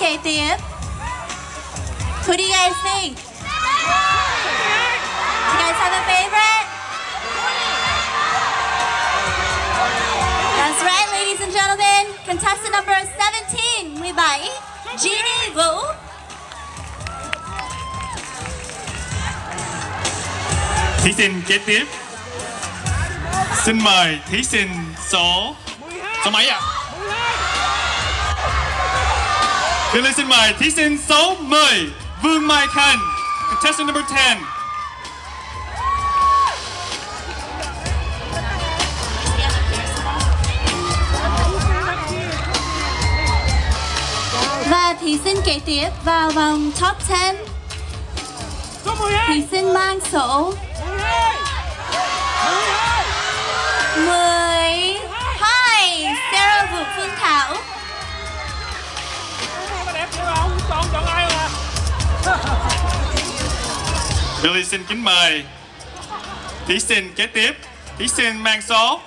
kế tiếp. Who do you guys think? Do you guys have a favorite? That's right, ladies and gentlemen. Contestant number 17, 17, Jeannie Wu. Thí sinh kế tiếp Xin mời thí sinh số Số mấy ạ? Đưa lên xin mời thí sinh số 10 Vương Mai Khanh Contestant number 10 Và thí sinh kế tiếp vào vòng top 10 Số 12 Thí sinh mang số 12 Billy xin kính mời. Thí sinh kế tiếp. Thí sinh mang số.